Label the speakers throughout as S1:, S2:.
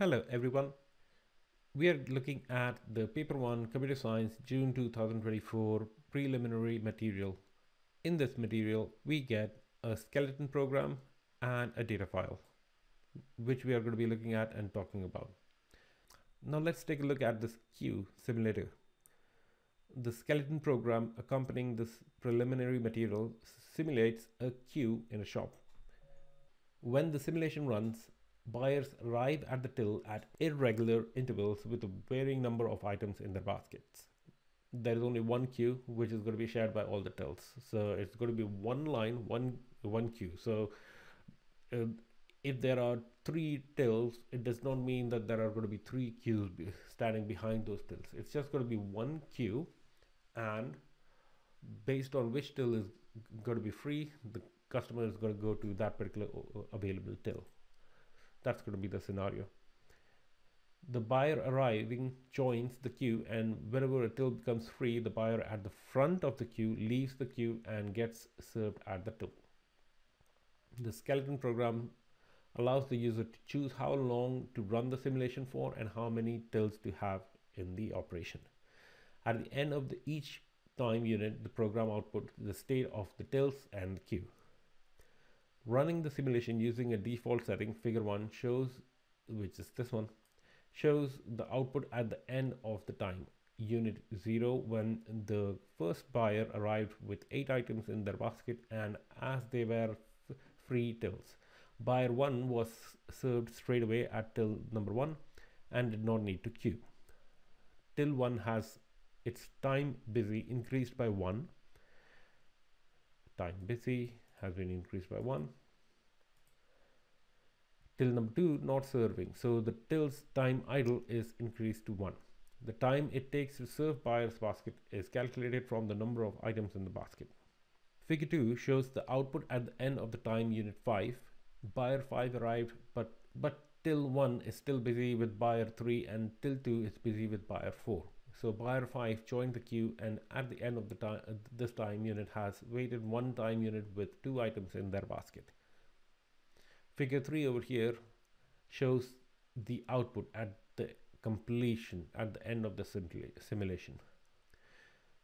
S1: Hello everyone. We are looking at the paper 1 computer science June 2024 preliminary material. In this material we get a skeleton program and a data file which we are going to be looking at and talking about. Now let's take a look at this queue simulator. The skeleton program accompanying this preliminary material simulates a queue in a shop. When the simulation runs, buyers arrive at the till at irregular intervals with a varying number of items in their baskets. There is only one queue which is going to be shared by all the tills. So it's going to be one line, one one queue. So uh, if there are three tills, it does not mean that there are going to be three queues be standing behind those tills. It's just going to be one queue and based on which till is going to be free, the customer is going to go to that particular available till. That's going to be the scenario. The buyer arriving joins the queue and whenever a till becomes free, the buyer at the front of the queue leaves the queue and gets served at the till. The skeleton program allows the user to choose how long to run the simulation for and how many tills to have in the operation. At the end of the each time unit, the program outputs the state of the tills and the queue. Running the simulation using a default setting, figure 1 shows, which is this one, shows the output at the end of the time unit 0 when the first buyer arrived with 8 items in their basket and as they were free tills. Buyer 1 was served straight away at till number 1 and did not need to queue. Till 1 has its time busy increased by 1. Time busy has been increased by 1. Till number 2 not serving. So the till's time idle is increased to 1. The time it takes to serve buyer's basket is calculated from the number of items in the basket. Figure 2 shows the output at the end of the time unit 5 buyer 5 arrived but but till 1 is still busy with buyer 3 and till 2 is busy with buyer 4 so buyer 5 joined the queue and at the end of the time uh, this time unit has waited one time unit with two items in their basket figure 3 over here shows the output at the completion at the end of the simulation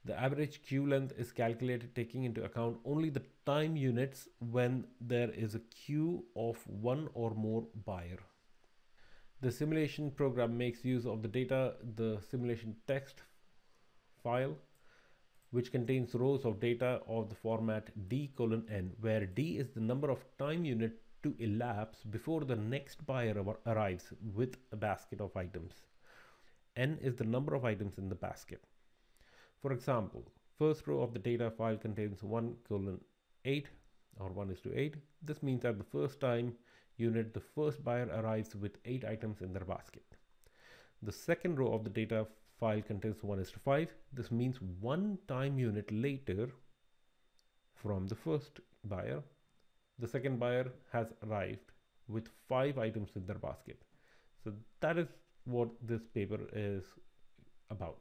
S1: the average queue length is calculated taking into account only the time units when there is a queue of one or more buyer. The simulation program makes use of the data, the simulation text file, which contains rows of data of the format d colon n, where d is the number of time unit to elapse before the next buyer arrives with a basket of items. n is the number of items in the basket. For example, first row of the data file contains 1 colon 8 or 1 is to 8. This means that the first time unit, the first buyer arrives with 8 items in their basket. The second row of the data file contains 1 is to 5. This means one time unit later from the first buyer, the second buyer has arrived with 5 items in their basket. So that is what this paper is about.